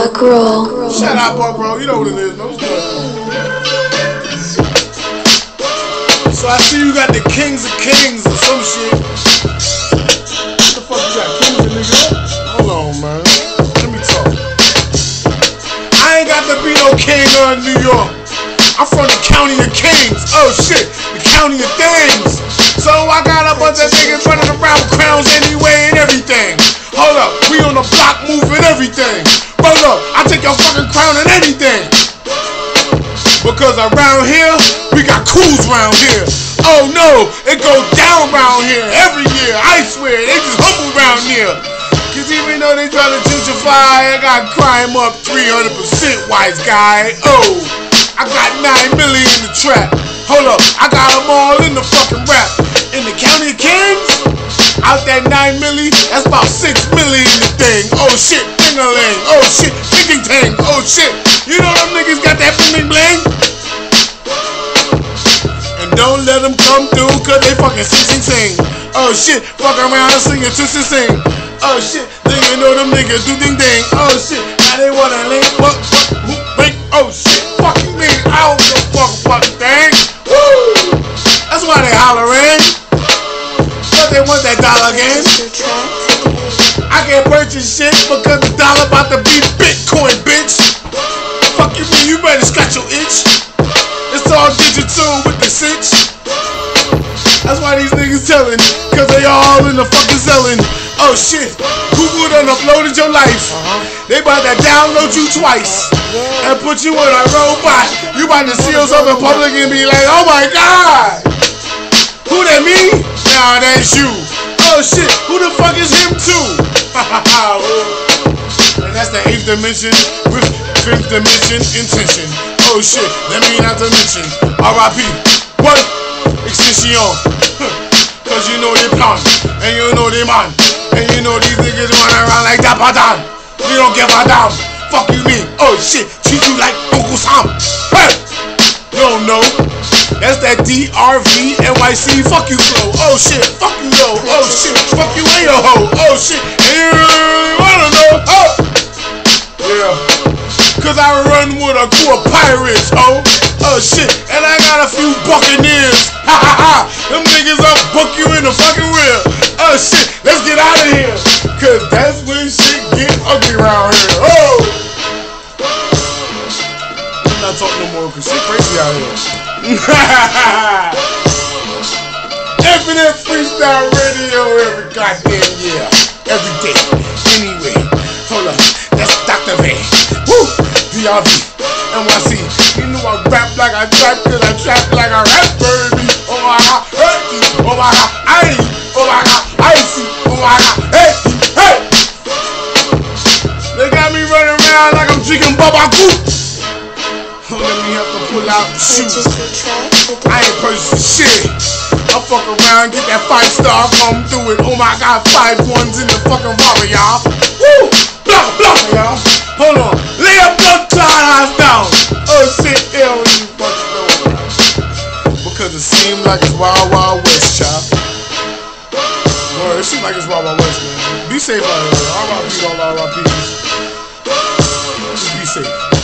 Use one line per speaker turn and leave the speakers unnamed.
Buck roll.
Shout out, Buck roll. You know what it is, man. So I see you got the kings of kings or some shit. What the fuck you got? Kings of nigga? Hold on, man. Let me talk. I ain't got to be no king of New York. I'm from the county of kings. Oh shit, the county of things. So I got a bunch of niggas running around with crowns anyway and everything. Hold up, we on the block moving everything. I take your fucking crown and anything. Because around here, we got crews around here. Oh no, it goes down around here every year. I swear, they just humble around here. Cause even though they try to gentrify, I got crime up 300% wise guy. Oh, I got 9 million in the trap. Hold up, I got them all in the fucking rap. In the county of Kings, out that 9 milli, that's about 6 million in the thing. Oh shit, ding-a-ling. Oh shit, ting tang. Oh shit. You know them niggas got that bling bling? And don't let them come through cause they fucking sing sing sing. Oh shit, fuck around and sing and twist and sing. Oh shit, then you know them niggas do ding ding. Oh shit, now they wanna link, fuck, fuck, whoop, break. Oh shit, fuck you mean, I don't give a fuck fucking thing. Woo! That's why they hollering. But they want that dollar again. Can't purchase shit because the dollar about to be Bitcoin, bitch. Fuck you mean, you better scratch your itch. It's all digital with the sitch. That's why these niggas telling, cause they all in the fucking selling. Oh shit, Google done uploaded your life. They about to download you twice and put you in a robot. You about to see yourself in public and be like, oh my god. Who that me? Nah, that's you. Oh shit, who the fuck is him too? and that's the eighth dimension with fifth dimension intention. Oh shit, that mean not to mention R.I.P. What? Extension. Cause you know they plan, and you know they man, and you know these niggas run around like that pattern. You don't give a damn. Fuck you mean? Oh shit, treat you like Uncle Sam. Hey! You don't know. That's that DRV NYC fuck you flow. Oh shit, fuck you though. Oh shit, fuck you and your hoe. Oh shit, a crew of pirates, oh. Oh shit, and I got a few buccaneers. Ha ha ha. Them niggas up book you in the fucking rear. Oh shit, let's get out of here. Cause that's when shit get ugly around here. Oh! I'm not talking no more cause shit crazy out here. Infinite freestyle radio every goddamn year. Every day. Anyway. Hold up. That's Dr. Van. Woo! DRV. NYC. You know I rap like I trap cause I trap like I rap, baby. Oh my god. Hey! Oh my god. I Oh my god. I see. Oh my god. Hey! Hey! They got me running around like I'm drinking Baba Goop. Let me have to pull out the shoes. I ain't purchasing shit. I fuck around, get that five star, come through it. Oh my god, five ones in the fucking rubber, y'all. Woo! Blah, blah, y'all. Hold on. Like it's Wild Wild West, chop. Boy, it seems like it's Wild Wild West, man. Be safe out here. R.I.P. all R.I.P. Just be safe.